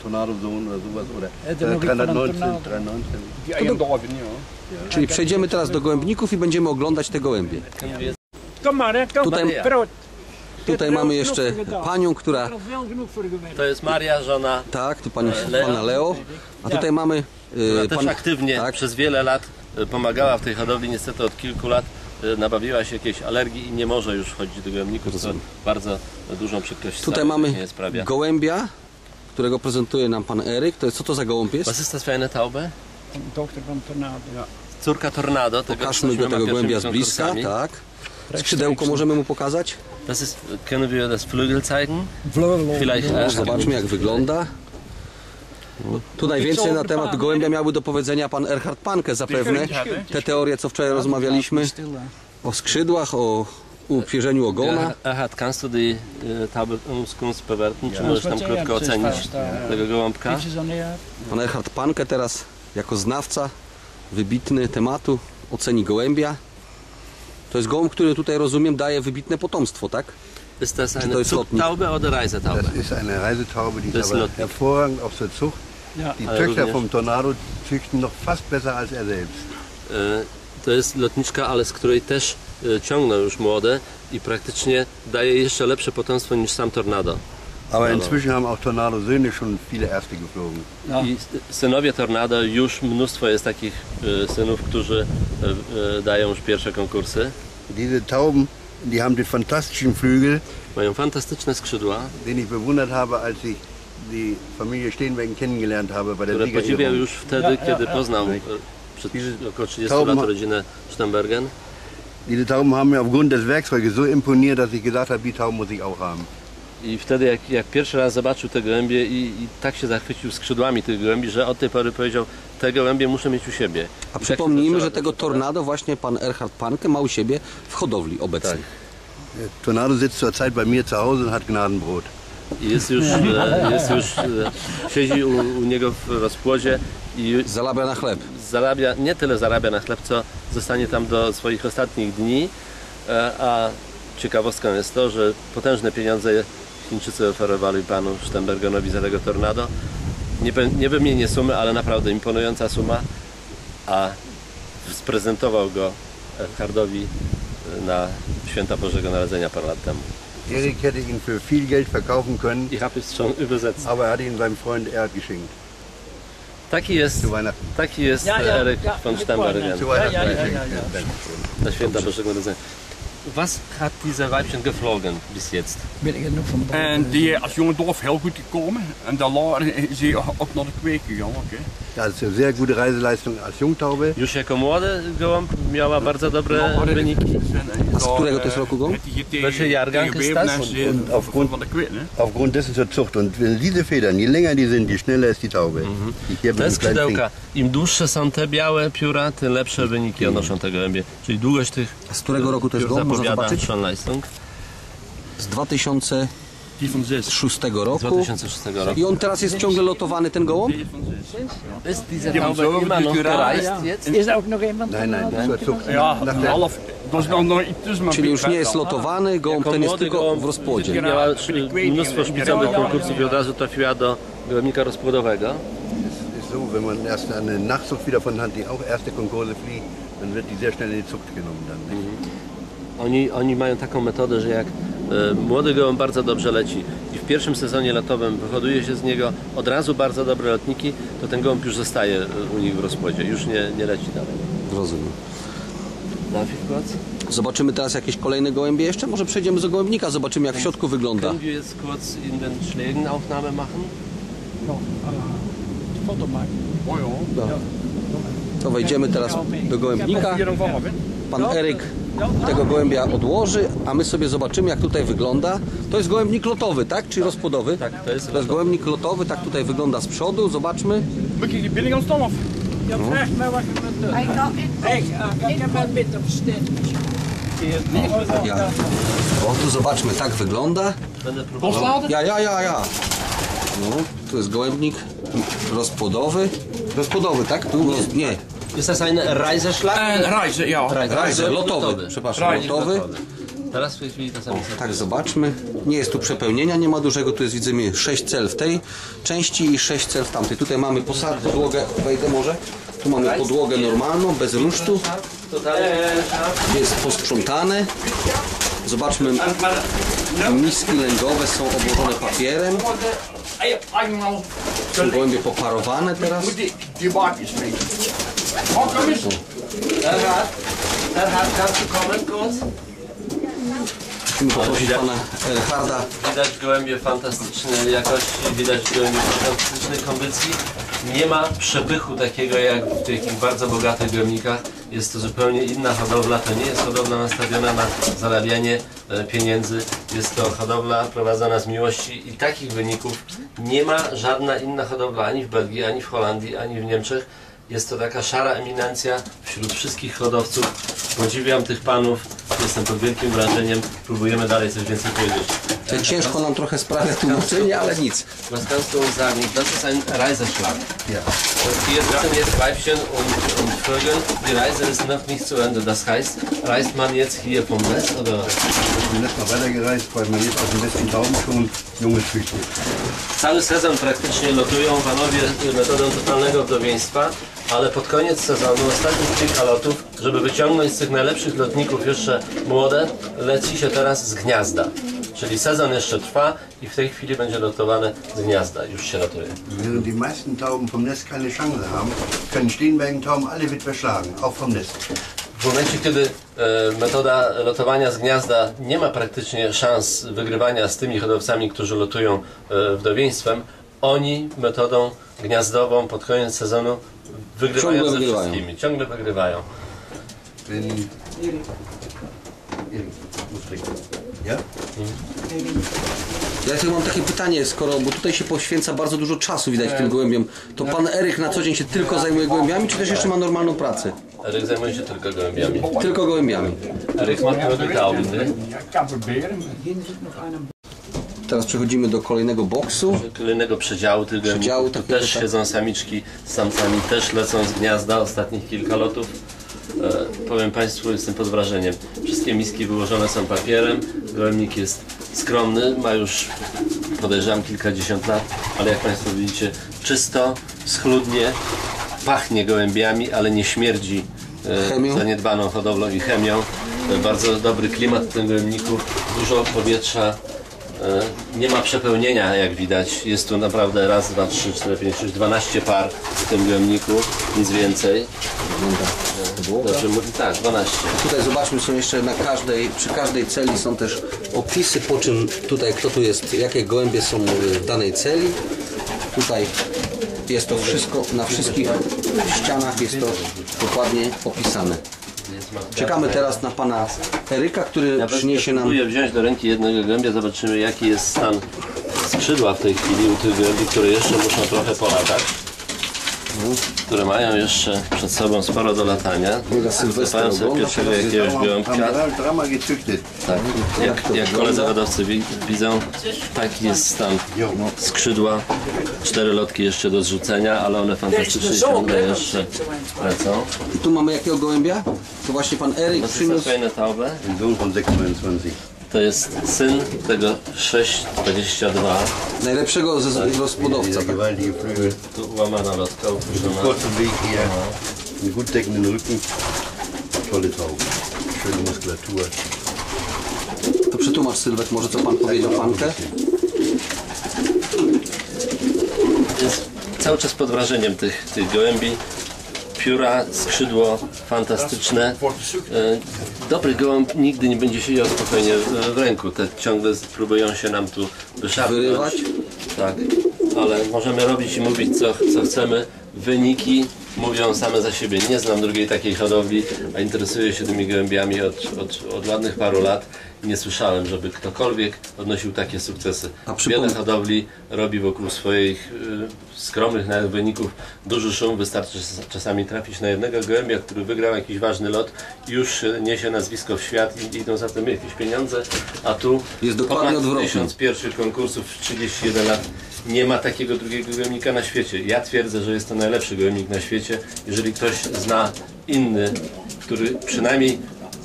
Tornado-Sohn oder sowas. Oder Ja, der noch nicht von einem 319, Tornado. 319. Die Eigendorfen, ja. Czyli przejdziemy teraz do gołębników i będziemy oglądać te gołębie. Tutaj-. Tutaj mamy jeszcze panią, która... To jest Maria, żona Tak, tu pani, Leo. pana Leo. A tutaj mamy... Ona y, też pan, aktywnie tak. przez wiele lat y, pomagała w tej hodowli, niestety od kilku lat y, nabawiła się jakiejś alergii i nie może już chodzić do gołębników, co bardzo dużą przykrość Tutaj mamy nie sprawia. gołębia, którego prezentuje nam pan Eryk. To jest, co to za gołąb jest? Was ist das für eine Taube? Dochter van Tornado. Córka Tornado. Tego, Pokażmy go ma tego pierwszymi gołębia z bliska, tak. Skrzydełko możemy mu pokazać? Das ist, können wir das Flügel zeigen? Vielleicht erst. Zobaczmy jak wygląda. Tu najwięcej na temat gołębia miałby do powiedzenia pan Erhard Panke zapewne. Te teorie, co wczoraj rozmawialiśmy o skrzydłach, o upierzeniu ogona. Erhard, kannst du die äh, Taube uns kurz bewerten? Czy możesz tam krótko ocenić tego gołąbka? Pan Erhard Panke teraz jako znawca wybitny tematu oceni gołębia. To jest gołąb, który tutaj rozumiem daje wybitne potomstwo, tak? Ist das to eine jest lotnik? Zuchttaube oder Reisetaube? Das ist eine Reisetaube, die Das ist aber hervorragend auf der Zucht. Ja. Die Töchter również- vom Tornado züchten noch fast besser als er selbst. E, To jest lotniczka, ale z której też e, ciągną już młode i praktycznie daje jeszcze lepsze potomstwo niż sam Tornado. Aber inzwischen haben auch Tornado-Söhne schon viele Erste geflogen. I synowie Tornado już mnóstwo jest takich e, synów, którzy e, e, dają już pierwsze konkursy. Diese Tauben, die haben den fantastischen Flügel, Mają fantastyczne skrzydła, den ich bewundert habe, als ich die Familie Steenwegen kennengelernt habe bei der które podziwiał już wtedy, Ja, ja, kiedy ja. poznał e, przed około 30 Tauben lat rodzinę Stembergen. Diese Tauben haben mir aufgrund des Werkzeuges so imponiert, dass ich gesagt habe, die Tauben muss ich auch haben. I wtedy jak, jak pierwszy raz zobaczył te gołębie i, i tak się zachwycił skrzydłami tych gołębi, że od tej pory powiedział, te gołębie muszę mieć u siebie. I A tak się przypomnijmy, zaczęła że tego tornado właśnie pan Erhard Panke ma u siebie w hodowli obecnie. Der Tornado sitzt zurzeit bei mir zu Hause und hat Gnadenbrot. I jest już, e, jest już e, siedzi u, u niego w rozpłodzie i Zalabia na chleb. zarabia, nie tyle zarabia na chleb, co zostanie tam do swoich ostatnich dni. E, A ciekawostką jest to, że potężne pieniądze Chińczycy oferowali panu Stembergenowi za tego tornado. Nie, nie wymienię sumy, ale naprawdę imponująca suma. A sprezentował go Hardowi na święta Bożego Narodzenia parę lat temu. Erik hätte ihn für viel Geld verkaufen können, Ich habe es schon übersetzt. aber er hat ihn seinem Freund Erhard geschenkt. Taki jest, taki jest Ja, ja, Erik ja, von. Stembergen. Ja, ja, ja, ja. Dankeschön. Na święta Bożego Narodzenia. Was hat dieser Weibchen geflogen bis jetzt? Ben ik nog van boven. En die is als jonge dorf heel goed gekomen. En daarna is hij ook naar de kweek gegaan. oké. Ja, das ist eine sehr gute Reiseleistung als Jungtaube. Już jako młody gołąb miała bardzo dobre dat- wyniki. A z którego to jest roku gołąb? Welche Jahrgang ist das? Und aufgrund- van de kweek? Aufgrund dessen zur Zucht. Und wenn diese Federn, je länger die sind, je schneller ist die Taube. Dem kleinen Finger. skrzydełka, im dłuższe są te białe pióra, tym lepsze wyniki odnoszą te gołębie. Czyli długość tych A z którego roku to jest gołąb? Można zobaczyć? Z 2006 Die van zes. roku. 2006 roku. I on teraz jest ciągle lotowany, ten gołąb? Ist diese Ja, Taube immer noch gereist jetzt? Nein, nein. Ja, half. Iets tussen. maar Czyli już nie jest lotowany, gołąb ten jest tylko w rozpłodzie. Miała mnóstwo szpicowych konkursów i od razu trafiła do gołębnika rozpłodowego. so, wenn man erst eine Nachzucht wieder von Hand, die auch erste Konkurse fliegt, dann wird die sehr schnell in die Zucht genommen dann. Oni, oni mają taką metodę, że jak e, młody gołąb bardzo dobrze leci i w pierwszym sezonie lotowym wyhoduje się z niego od razu bardzo dobre lotniki, to ten gołąb już zostaje e, u nich w rozpłodzie, już nie, nie leci dalej. Rozumiem. Kurz? Zobaczymy teraz jakieś kolejne gołębie jeszcze? Może przejdziemy do gołębnika, zobaczymy jak w środku wygląda. Können wir jetzt kurz in den Schlägen Aufnahme machen? Nog, foto maken. Oh, ja. To wejdziemy teraz do gołębnika. Pan Eryk tego gołębia odłoży, a my sobie zobaczymy jak tutaj wygląda. To jest gołębnik lotowy, tak? Czy rozpłodowy? Tak, to jest To jest gołębnik lotowy, tak tutaj wygląda z przodu. Zobaczmy. Je die? Ja, vraag mij wat je wilt doen. Hij kan in Ik, ik heb wel een beetje verstand. Ja. O, tu zobaczmy, tak wygląda. Będę próbował. Ja, ja, ja, ja. No, tu jest gołębnik rozpłodowy. Rozpłodowy, tak? Tu nie. nie. Jest das ein Reiseschlag? Reizen, ja. Rajzer, lotowy. Przepraszam, lotowy. Teraz w tej chwili to samo. Tak, zobaczmy. Nie jest tu przepełnienia, nie ma dużego. Tu jest, widzimy, 6 cel w tej części i 6 cel w tamtej. Tutaj mamy posad, podłogę, wejdę może. Tu mamy podłogę normalną, bez rusztu. Jest posprzątane. Zobaczmy, miski lęgowe są obłożone papierem. Są gołębie poparowane teraz. Die bakjes mee. Oh, kom eens. Erhard, Erhard, kannst du kommen kurz? Poprosić pana Erharda. Widać gołębie fantastycznej jakości, widać gołębie fantastycznej kondycji. Nie ma przepychu takiego jak w takich bardzo bogatych gołębnikach. Jest to zupełnie inna hodowla. To nie jest hodowla nastawiona na zarabianie e, pieniędzy. Jest to hodowla prowadzona z miłości i takich wyników nie ma żadna inna hodowla ani w Belgii, ani w Holandii, ani w Niemczech. Jest to taka szara eminencja wśród wszystkich hodowców. Podziwiam tych panów, jestem pod wielkim wrażeniem. Próbujemy dalej coś więcej powiedzieć. Ciężko nam trochę sprawia tłumaczenie, ale nic. Was du uns sagen? Das ist ein Reiseschlag. Ja. Hier sitzen jetzt Weibchen und, und Vögel. Die Reise ist noch nicht zu Ende. Das heißt, reist man jetzt hier vom Nest oder? Ich bin weitergereist, weil man jetzt aus dem letzten Tauben schon Junge züchtet. Cały sezon praktycznie lotują panowie metodą totalnego wdowieństwa, ale pod koniec sezonu, ostatnich kilka lotów, żeby wyciągnąć z tych najlepszych lotników jeszcze młode, leci się teraz z gniazda. Czyli sezon jeszcze trwa i w tej chwili będzie lotowane z gniazda. Już się lotuje. Während die meisten Tauben vom Nest keine Chance haben, können Steenbergen-Tauben alle Witwe schlagen, auch vom Nest. W momencie, kiedy e, metoda lotowania z gniazda nie ma praktycznie szans wygrywania z tymi hodowcami, którzy lotują e, wdowieństwem, oni metodą gniazdową pod koniec sezonu wygrywają Ciągle ze wygrywają. wszystkimi. Ciągle wygrywają. Ja? Ja tylko mam takie pytanie, skoro, bo tutaj się poświęca bardzo dużo czasu widać tym gołębiom, to pan Eryk na co dzień się tylko zajmuje gołębiami, czy też jeszcze ma normalną pracę? Eryk zajmuje się tylko gołębiami. Tylko gołębiami. Eryk ma tylko tauben, Teraz przechodzimy do kolejnego boksu. Kolejnego przedziału tych Przedziału też tak. siedzą samiczki z samcami, też lecą z gniazda ostatnich kilka lotów. E, powiem Państwu, jestem pod wrażeniem. Wszystkie miski wyłożone są papierem. Gołębnik jest skromny, ma już podejrzewam kilkadziesiąt lat, ale jak Państwo widzicie, czysto, schludnie, pachnie gołębiami, ale nie śmierdzi e, zaniedbaną hodowlą i chemią. E, bardzo dobry klimat w tym gołębniku, dużo powietrza, Nie ma przepełnienia, jak widać. Jest tu naprawdę raz, dwa, trzy, cztery, pięć, sześć, 12 par w tym gołębniku, nic więcej. Dobrze mówi? Tak, 12. Tutaj zobaczmy, są jeszcze na każdej, przy każdej celi są też opisy, po czym tutaj kto tu jest, jakie gołębie są w danej celi. Tutaj jest to wszystko, na wszystkich ścianach jest to dokładnie opisane. Czekamy teraz na pana Eryka, który Ja przyniesie nam Spróbuję wziąć do ręki jednego gołębia, zobaczymy jaki jest stan skrzydła w tej chwili u tych gołębi, które jeszcze muszą trochę polatać. Które mają jeszcze przed sobą sporo do latania. Zapają sobie pierwszego jakiegoś gołąbka. Tak, Jak jak, koledzy hodowcy wi- widzą, taki jest stan skrzydła. Cztery lotki jeszcze do zrzucenia, ale one fantastycznie ciągle jeszcze lecą. I tu mamy jakiego gołębia? To właśnie pan Eryk To jest przyniósł. fajne taube. Ein Sohn von 26. To jest syn tego 622. Najlepszego ze z- gospodowca. Tak. Tu łamana lotka kurzen Weg hier, einen gut deckenden Rücken. Tolle Taube. Schöne Muskulatur. To przetłumacz Sylwek może co pan powiedział fankę. Jest cały czas pod wrażeniem tych, tych gołębi. Pióra, skrzydło fantastyczne. E, Dobry gołąb nigdy nie będzie siedział spokojnie w, ręku. Te ciągle próbują się nam tu wyszarpnąć. Tak, ale możemy robić i mówić co, co chcemy. Wyniki mówią same za siebie. Nie znam drugiej takiej hodowli, a interesuję się tymi gołębiami od, od, od ładnych paru lat nie słyszałem, żeby ktokolwiek odnosił takie sukcesy. A przypom- Wiele hodowli robi wokół swoich y, skromnych nawet wyników duży szum. Wystarczy czas- czasami trafić na jednego gołębia, który wygrał jakiś ważny lot już y, niesie nazwisko w świat i idą za tym jakieś pieniądze, a tu Jest dokładnie odwrotnie. tysiąc pierwszych konkursów w 31 lat. Nie ma takiego drugiego gołębnika na świecie. Ja twierdzę, że jest to najlepszy gołębnik na świecie. Jeżeli ktoś zna inny, który przynajmniej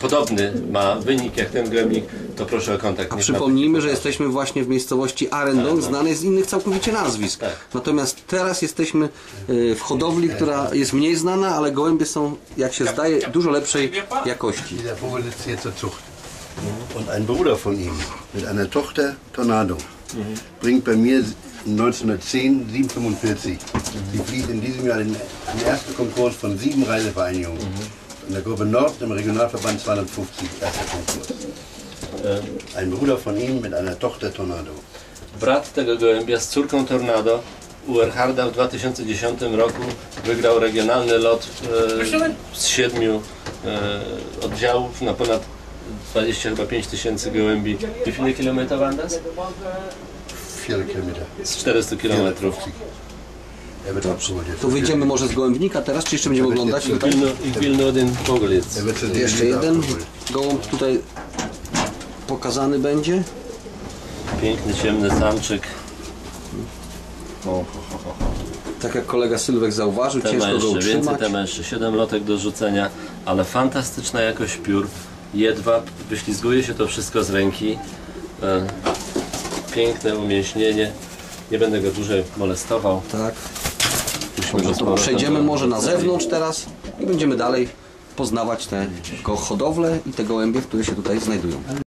podobny ma wynik jak ten gołębnik, to proszę o kontakt. A przypomnijmy, że jesteśmy właśnie w miejscowości Arendon, znanej z innych całkowicie nazwisk. Tak. Natomiast teraz jesteśmy y, w hodowli, która jest mniej znana, ale gołębie są, jak się zdaje, dużo lepszej jakości. Und ein Bruder von ihm mit einer Tochter, Tornado, bringt bei mir 1910 745. Sie fliegt in diesem Jahr den, den ersten Konkurs von sieben Reisevereinigungen. In der Gruppe Nord im Regionalverband 250, erster Konkurs. Ein Bruder von ihm mit einer Tochter Tornado. Brat tego gołębia z córką Tornado u Erharda w 2010 roku wygrał regionalny lot e, z siedmiu e, oddziałów na ponad 20 chyba 5 tysięcy gołębi. Wie viele Kilometer waren das? Vier Kilometer. Z 400 kilometrów. To wyjdziemy może z gołębnika teraz, czy jeszcze będziemy oglądać? Ich will nur, ich will nur den Vogel jetzt. Wird zu Jeszcze jeden gołąb tutaj pokazany będzie. Piękny, ciemny samczyk. Tak jak kolega Sylwek zauważył, ma ciężko go jeszcze więcej, utrzymać. ma jeszcze 7 lotek do rzucenia, ale fantastyczna jakość piór. Jedwab, wyślizguje się to wszystko z ręki. E, piękne umięśnienie. Nie będę go dłużej molestował. Tak. To powrotem przejdziemy może na zewnątrz teraz i będziemy dalej poznawać te hodowle i te gołębie, które się tutaj znajdują.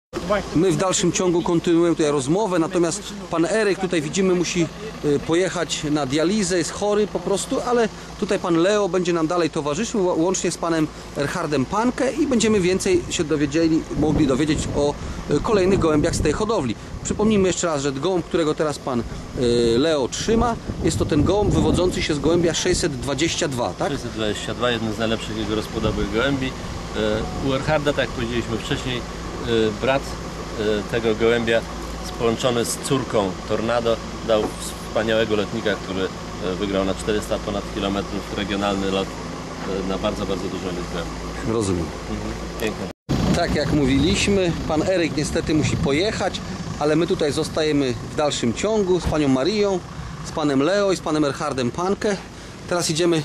My w dalszym ciągu kontynuujemy tutaj rozmowę, natomiast pan Eryk tutaj widzimy musi y, pojechać na dializę, jest chory po prostu, ale tutaj pan Leo będzie nam dalej towarzyszył, łącznie z panem Erhardem Pankę i będziemy więcej się dowiedzieli, mogli dowiedzieć o y, kolejnych gołębiach z tej hodowli. Przypomnijmy jeszcze raz, że gołąb, którego teraz pan y, Leo trzyma, jest to ten gołąb wywodzący się z gołębia 622, tak? 622, jeden z najlepszych jego rozpłodowych gołębi. U Erharda, tak jak powiedzieliśmy wcześniej, brat e, tego gołębia połączony z córką Tornado dał wspaniałego lotnika, który e, wygrał na 400 ponad kilometrów regionalny lot na bardzo, bardzo dużą liczbę. Rozumiem. Piękne. Tak jak mówiliśmy, pan Eryk niestety musi pojechać, ale my tutaj zostajemy w dalszym ciągu z panią Marią, z panem Leo i z panem Erhardem Pankę. Teraz idziemy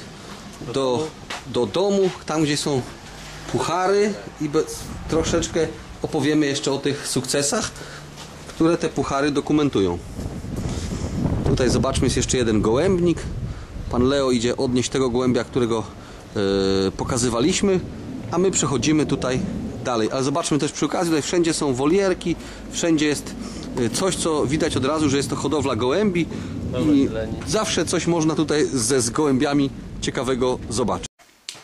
do, do domu, tam gdzie są puchary i troszeczkę opowiemy jeszcze o tych sukcesach, które te puchary dokumentują. Tutaj zobaczmy, jest jeszcze jeden gołębnik. Pan Leo idzie odnieść tego gołębia, którego e, pokazywaliśmy, a my przechodzimy tutaj dalej. Ale zobaczmy też przy okazji, tutaj wszędzie są wolierki, wszędzie jest e, coś, co widać od razu, że jest to hodowla gołębi i zawsze coś można tutaj ze z gołębiami ciekawego zobaczyć.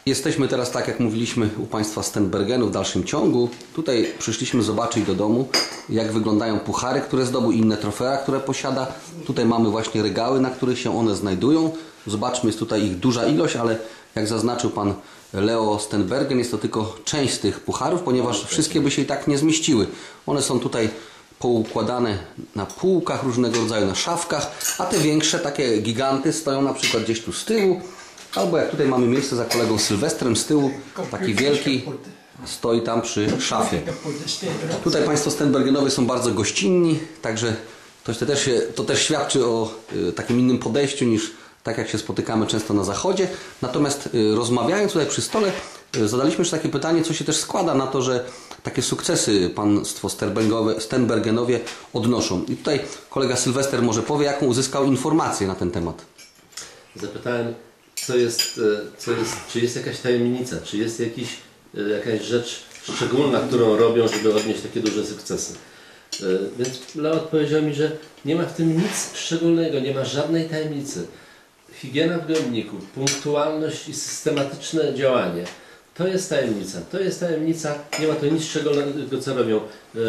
Jesteśmy teraz, tak jak mówiliśmy, u Państwa Stenbergenu w dalszym ciągu. Tutaj przyszliśmy zobaczyć do domu, jak wyglądają puchary, które zdobył, inne trofea, które posiada. Tutaj mamy właśnie regały, na których się one znajdują. Zobaczmy, jest tutaj ich duża ilość, ale jak zaznaczył Pan Leo Stenbergen, jest to tylko część z tych pucharów, ponieważ wszystkie by się i tak nie zmieściły. One są tutaj poukładane na półkach różnego rodzaju, na szafkach, a te większe, takie giganty stoją na przykład gdzieś tu z tyłu, albo jak tutaj mamy miejsce za kolegą Sylwestrem z tyłu, taki wielki stoi tam przy szafie. Tutaj Państwo Stenbergenowie są bardzo gościnni, także to też, to też świadczy o y, takim innym podejściu niż tak jak się spotykamy często na zachodzie. Natomiast y, rozmawiając tutaj przy stole, y, zadaliśmy jeszcze takie pytanie, co się też składa na to, że takie sukcesy państwo Stenbergenowie odnoszą. I tutaj kolega Sylwester może powie, jaką uzyskał informację na ten temat. Zapytałem, co jest, e, co jest, czy jest jakaś tajemnica, czy jest jakiś, e, jakaś rzecz szczególna, którą robią, żeby odnieść takie duże sukcesy. E, Więc Leo odpowiedział mi, że nie ma w tym nic szczególnego, nie ma żadnej tajemnicy. Higiena w gołębniku, punktualność i systematyczne działanie. To jest tajemnica. To jest tajemnica. Nie ma to nic szczególnego, co robią. E,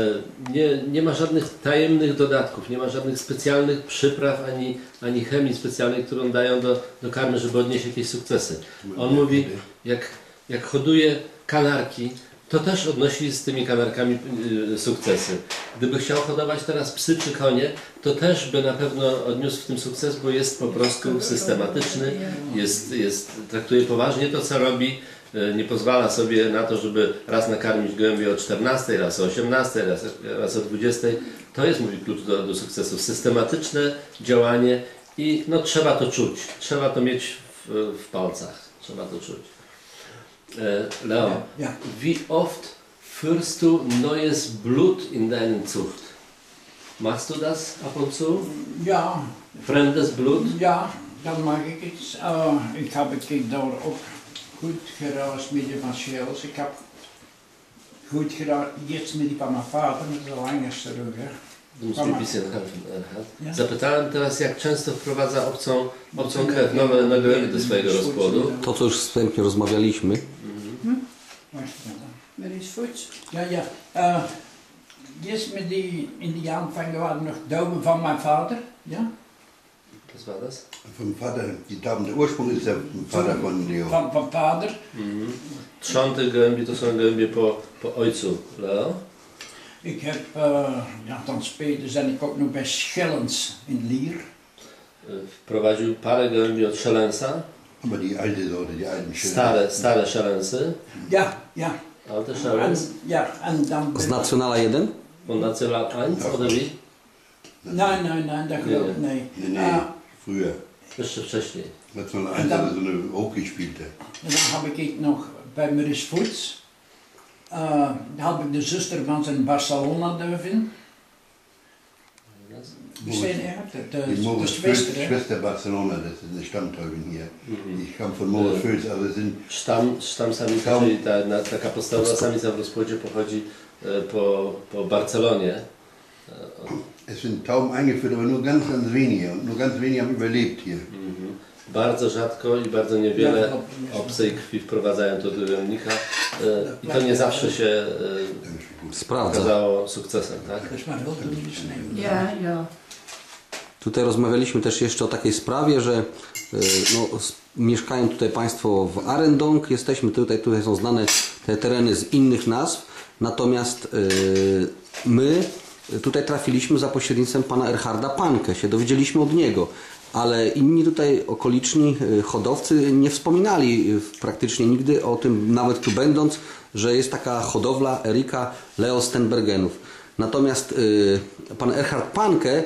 Nie, nie ma żadnych tajemnych dodatków, nie ma żadnych specjalnych przypraw ani, ani chemii specjalnej, którą dają do, do karmy, żeby odnieść jakieś sukcesy. On mówi, jak, jak hoduje kanarki, to też odnosi z tymi kamerkami y, sukcesy. Gdyby chciał hodować teraz psy czy konie, to też by na pewno odniósł w tym sukces, bo jest po prostu systematyczny, jest, jest, traktuje poważnie to, co robi, nie pozwala sobie na to, żeby raz nakarmić gołębie o 14, raz o 18, raz, raz o 20. To jest mój klucz do, do sukcesu. Systematyczne działanie i no, trzeba to czuć, trzeba to mieć w, w palcach, trzeba to czuć. E, Leo, Ja. wie oft führst du neues Blut in deinen Zucht? Machst du das ab und zu? Ja, Fremdes Blut? ja, dan mag ik het. Uh, ik heb het daar ook goed geraast met de van Shells. Ik heb goed geraast, eerst met die van mijn vader, met de langste helfen, Erhard. Ja. Zapytałem teraz, jak często wprowadza obcą, obcą krew, nowe, nowe do swojego rozpłodu. To, co już wstępnie rozmawialiśmy, voets. Ja, ja. Uh, eerst met die, in die aanvang waren nog duimen van mijn vader. Ja? Was war das? Vom Vater, die Damen, der Ursprung ist der Vater von Leo. Van, van vader. Trzon tych gołębi to są gołębie po, po ojcu, Leo. Ik heb, uh, ja, dan spelen zijn ik ook nog bij Schellens in Lier. E, Wprowadził parę gołębi od szelensa, Aber die alte Sorte, die alten Schilder. stare, stare szelensy, Ja, ja. alte En, szelens. ja, en dan... z Nationala 1, Von National 1 oder wie? Nee, nee, nee, dat geloof ik nee. Nee, nee, Uh, früher. Jeszcze wcześniej. Und 1 dann- hatte so eine hochgespielte. en dan heb ik nog bij Maurice Voets. Daar heb ik de zuster van zijn Barcelona zijn er? Die hè? Schwester Barcelona, das ist eine Stammtäubin hier. Mhm. Ich kam von Moritz Ja. Völs, aber es sind Sztam, sztam samica, czyli ta, na, taka podstawowa samica w rozpłodzie pochodzi e, po, po Barcelonie. Es sind Tauben eingeführt, aber nur ganz, ganz wenige. Und nur ganz wenige haben überlebt hier. mhm. Bardzo rzadko i bardzo niewiele obcej krwi wprowadzają do rolnika e, i to nie zawsze się e, sprawdza. okazało sukcesem, tak? Ja, ja. Tutaj rozmawialiśmy też jeszcze o takiej sprawie, że e, no, mieszkają tutaj Państwo w Arendong, jesteśmy tutaj, tutaj są znane te tereny z innych nazw, natomiast my tutaj trafiliśmy za pośrednictwem pana Erharda Pankę, się dowiedzieliśmy od niego, ale inni tutaj okoliczni e, hodowcy nie wspominali e, praktycznie nigdy o tym, nawet tu będąc, że jest taka hodowla Erika Leo Stenbergenów. Natomiast e, pan Erhard Panke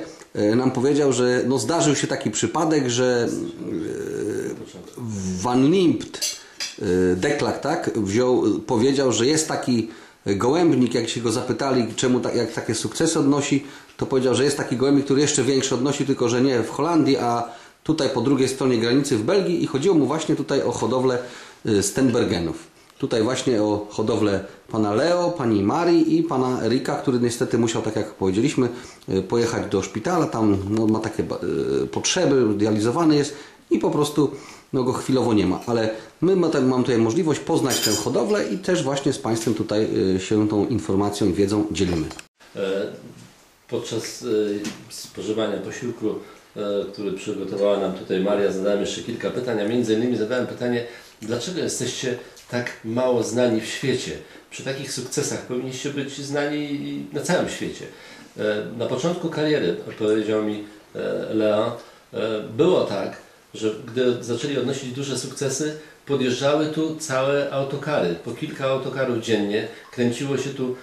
nam powiedział, że no zdarzył się taki przypadek, że Van Limpt Deklak, tak, wziął, powiedział, że jest taki gołębnik, jak się go zapytali, czemu tak, jak takie sukcesy odnosi, to powiedział, że jest taki gołębnik, który jeszcze większy odnosi, tylko że nie w Holandii, a tutaj po drugiej stronie granicy w Belgii i chodziło mu właśnie tutaj o hodowlę e, Stenbergenów. Tutaj właśnie o hodowlę pana Leo, pani Marii i pana Erika, który niestety musiał, tak jak powiedzieliśmy, e, pojechać do szpitala. Tam no, ma takie e, potrzeby, dializowany jest i po prostu no, go chwilowo nie ma. Ale my ma, tak, mam tutaj możliwość poznać tę hodowlę i też właśnie z Państwem tutaj e, się tą informacją i wiedzą dzielimy. E, Podczas e, spożywania posiłku, e, który przygotowała nam tutaj Maria, zadałem jeszcze kilka pytań, a między innymi zadałem pytanie, dlaczego jesteście tak mało znani w świecie? Przy takich sukcesach powinniście być znani na całym świecie. Na początku kariery, powiedział mi Leo, e, było tak, że gdy zaczęli odnosić duże sukcesy, podjeżdżały tu całe autokary. Po kilka autokarów dziennie kręciło się tu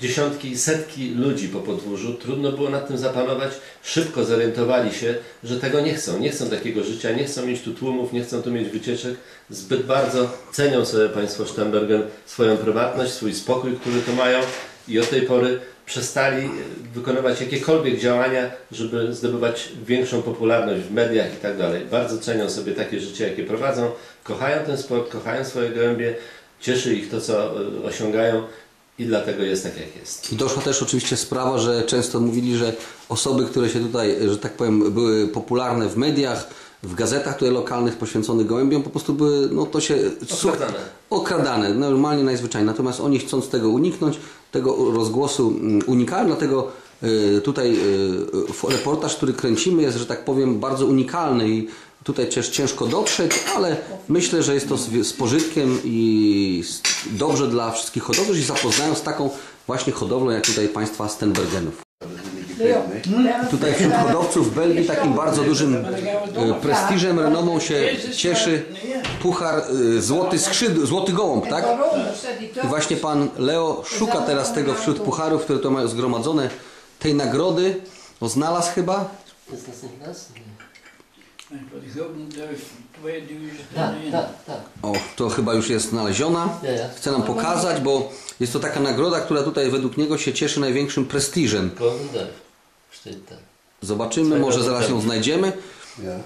dziesiątki setki ludzi po podwórzu. Trudno było nad tym zapanować. Szybko zorientowali się, że tego nie chcą. Nie chcą takiego życia, nie chcą mieć tu tłumów, nie chcą tu mieć wycieczek. Zbyt bardzo cenią sobie Państwo Stembergen swoją prywatność, swój spokój, który tu mają i od tej pory przestali wykonywać jakiekolwiek działania, żeby zdobywać większą popularność w mediach i tak dalej. Bardzo cenią sobie takie życie, jakie prowadzą, kochają ten sport, kochają swoje gołębie, cieszy ich to, co e, osiągają i dlatego jest tak, jak jest. I doszła też oczywiście sprawa, że często mówili, że osoby, które się tutaj, że tak powiem, były popularne w mediach, w gazetach tutaj lokalnych poświęconych gołębiom, po prostu były, no to się... Okradane. Okradane, normalnie najzwyczajniej. Natomiast oni chcąc tego uniknąć, tego rozgłosu mm, unikają, dlatego y, tutaj y, f- reportaż, który kręcimy jest, że tak powiem, bardzo unikalny i Tutaj też ciężko dotrzeć, ale myślę, że jest to z, z pożytkiem i dobrze dla wszystkich hodowców i zapoznają z taką właśnie hodowlą, jak tutaj państwa Stenbergenów. Tutaj wśród hodowców Belgii takim bardzo dużym e, prestiżem, renomą się cieszy puchar e, złoty skrzyd, złoty gołąb, tak? I właśnie pan Leo szuka teraz tego wśród pucharów, które tu mają zgromadzone, tej nagrody. O, znalazł chyba? Ist das nicht das? Die Golden Duif 2001. Tak, tak, tak. O, to chyba już jest znaleziona. Chce nam pokazać, bo jest to taka nagroda, która tutaj według niego się cieszy największym prestiżem. Zobaczymy, może zaraz ją znajdziemy. Ja.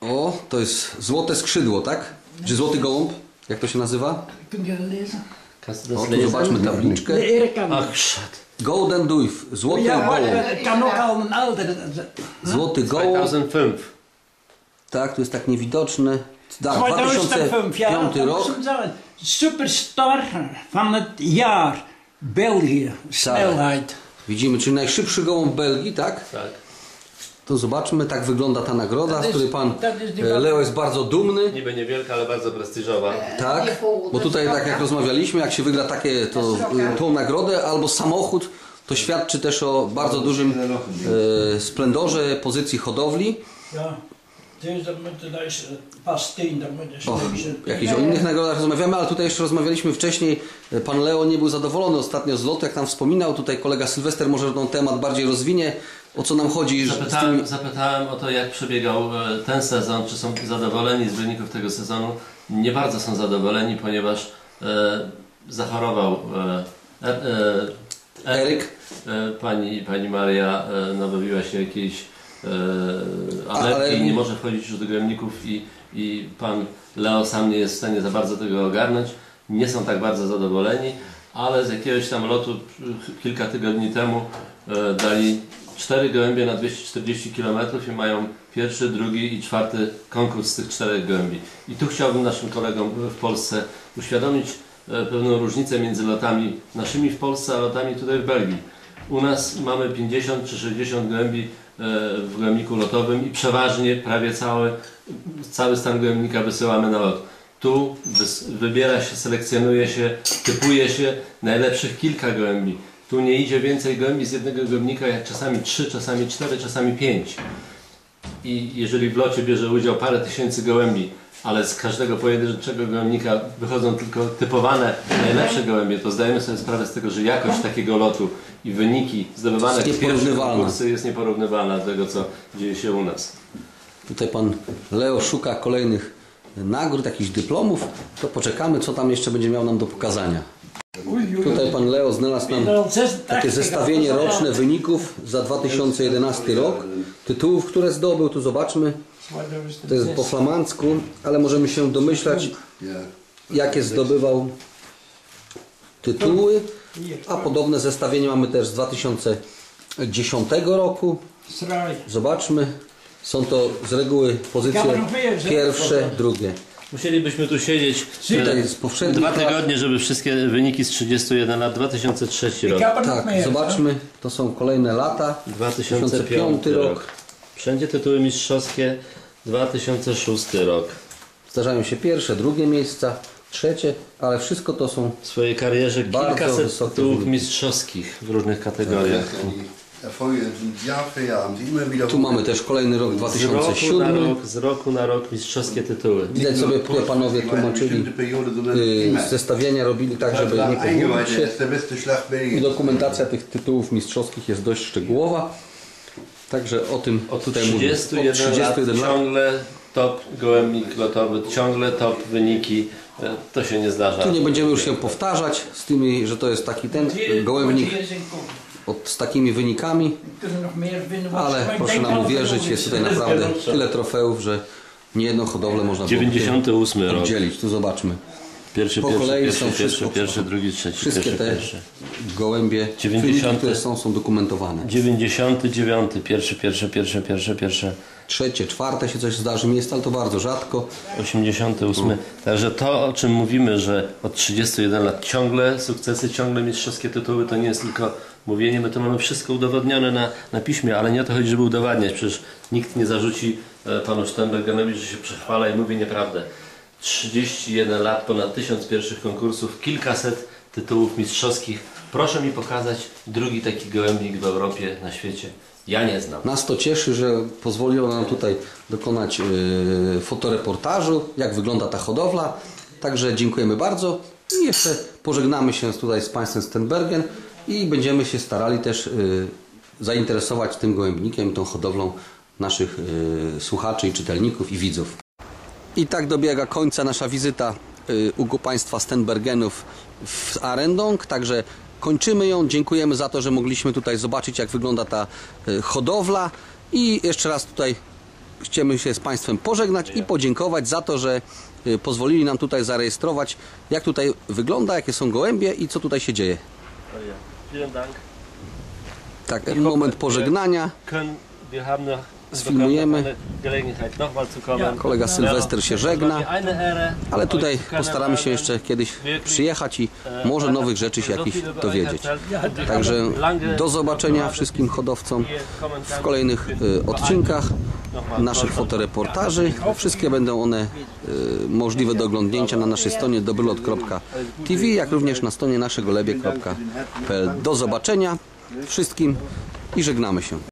O, to jest złote skrzydło, tak? Czy złoty gołąb? Jak to się nazywa? O, tu zobaczmy tabliczkę. Kan. Ach. Golden Duif, złoty gołąb. het kan ook al een oudere. Złoty gołąb, 2005. tak, tu jest tak niewidoczny. Tak, 2005, ja. 2005 dat rok. Superstar van het jaar. België. Snelheid. Widzimy, czyli najszybszy gołąb Belgii, tak? Tak. To zobaczmy, tak wygląda ta nagroda, z której pan e, Leo jest bardzo dumny. Niby niewielka, ale bardzo prestiżowa. Tak, bo tutaj tak jak rozmawialiśmy, jak się wygra takie, to, y, tą nagrodę albo samochód, to świadczy też o bardzo dużym e, splendorze pozycji hodowli. Ja. Dus dat moet is pas 10, dat moet er O, jakieś o innych nagrodach rozmawiamy, ale tutaj jeszcze rozmawialiśmy wcześniej. E, Pan Leo nie był zadowolony ostatnio z lotu, jak nam wspominał. Tutaj kolega Sylwester może ten temat bardziej rozwinie. O co nam chodzi? że z tymi... Zapytałem, zapytałem o to, jak przebiegał e, ten sezon, czy są zadowoleni z wyników tego sezonu. Nie bardzo są zadowoleni, ponieważ e, zachorował e, e, e, Eryk. E, pani, pani Maria e, nabawiła się jakiejś e, alergii Ale- i nie może wchodzić już do gremników i, i pan Leo sam nie jest w stanie za bardzo tego ogarnąć. Nie są tak bardzo zadowoleni, ale z jakiegoś tam lotu kilka tygodni temu e, dali cztery gołębie na 240 km i mają pierwszy, drugi i czwarty konkurs z tych czterech gołębi. I tu chciałbym naszym kolegom w Polsce uświadomić e, pewną różnicę między lotami naszymi w Polsce, a lotami tutaj w Belgii. U nas mamy 50 czy 60 gołębi w gołębniku lotowym i przeważnie prawie cały, cały stan gołębnika wysyłamy na lot. Tu wybiera się, selekcjonuje się, typuje się najlepszych kilka gołębi. Tu nie idzie więcej gołębi z jednego gołębnika, jak czasami 3, czasami 4, czasami 5. I jeżeli w locie bierze udział parę tysięcy gołębi, ale z każdego pojedynczego gołębnika wychodzą tylko typowane najlepsze gołębie, to zdajemy sobie sprawę z tego, że jakość takiego lotu i wyniki zdobywane w konkursy jest nieporównywalna do tego, co dzieje się u nas. Tutaj pan Leo szuka kolejnych nagród, jakichś dyplomów. To poczekamy, co tam jeszcze będzie miał nam do pokazania. Tutaj pan Leo znalazł nam takie zestawienie roczne wyników za 2011 rok. Tytułów, które zdobył, tu zobaczmy. To jest po flamandzku, ale możemy się domyślać, Ja. jakie zdobywał tytuły. A podobne zestawienie mamy też z 2010 roku. Zobaczmy. Są to z reguły pozycje pierwsze, drugie. Musielibyśmy tu siedzieć Tutaj e, dwa tygodnie, żeby wszystkie wyniki z 31 lat 2003 Ik rok. Tak, zobaczmy. To są kolejne lata. 2005 rok. Wszędzie tytuły mistrzowskie 2006 rok. Zdarzają się pierwsze, drugie miejsca, trzecie, ale wszystko to są W swojej karierze Bardzo kilkaset wysokie tytułów wyniki. mistrzowskich w różnych kategoriach. Die Erfolge sind Jahr für Jahr, haben sie immer wieder Tu mamy też kolejny rok Z roku na 2007. rok, z roku na rok mistrzowskie tytuły. Widać sobie, tutaj panowie tłumaczyli y, zestawienia, robili tak, żeby nie pogubić się. beste I Belgiens. dokumentacja tych tytułów mistrzowskich jest dość szczegółowa. Także o tym Od tutaj mówię. 31, Od 31 lat lat. ciągle top gołębnik lotowy, ciągle top wyniki. E, To się nie zdarza. Tu nie będziemy już się powtarzać z tymi, że to jest taki ten gołębnik od, z takimi wynikami, ale proszę nam uwierzyć, er jest tutaj naprawdę tyle trofeów, że nie jedną hodowlę można było 98 rok. oddzielić. Tu zobaczmy. Pierwszy, Po pierwszy, kolei pierwszy, są pierwszy, wszystko- pierwszy, drugi, trzeci, Wszystkie pierwszy, te pierwszy. gołębie, 90. wyniki, które są, są dokumentowane. 99, pierwszy, pierwszy, pierwszy, pierwszy, pierwszy. Trzecie, czwarte się coś zdarzy mi jest, ale to bardzo rzadko. 88. Także to, o czym mówimy, że od 31 lat ciągle sukcesy, ciągle mistrzowskie tytuły, to nie jest tylko mówienie, my to mamy wszystko udowodnione na, na piśmie, ale nie o to chodzi, żeby udowadniać. Przecież nikt nie zarzuci e, panu Steinbergenowi, że się przechwala i mówi nieprawdę. 31 lat, ponad 1000 pierwszych konkursów, kilkaset tytułów mistrzowskich. Proszę mi pokazać drugi taki gołębnik w Europie, na świecie. Ja nie znam. Nas to cieszy, że pozwoliło nam tutaj dokonać yy, fotoreportażu, jak wygląda ta hodowla. Także dziękujemy bardzo i jeszcze pożegnamy się tutaj z Państwem Stenbergen i będziemy się starali też yy, zainteresować tym gołębnikiem, tą hodowlą naszych yy, słuchaczy i czytelników i widzów. I tak dobiega końca nasza wizyta y, u państwa Stenbergenów w Arendong, także kończymy ją. Dziękujemy za to, że mogliśmy tutaj zobaczyć jak wygląda ta y, hodowla i jeszcze raz tutaj chcemy się z Państwem pożegnać i podziękować za to, że y, pozwolili nam tutaj zarejestrować jak tutaj wygląda, jakie są gołębie i co tutaj się dzieje. Tak, moment pożegnania. Sfilmujemy. Kolega Sylwester się żegna. Ale tutaj postaramy się jeszcze kiedyś przyjechać i może nowych rzeczy się jakichś dowiedzieć. Także do zobaczenia wszystkim hodowcom w kolejnych y, odcinkach naszych fotoreportaży. Wszystkie będą one możliwe do oglądnięcia na naszej stronie dobylot.tv, jak również na stronie naszego lebie.pl. Do zobaczenia wszystkim i żegnamy się.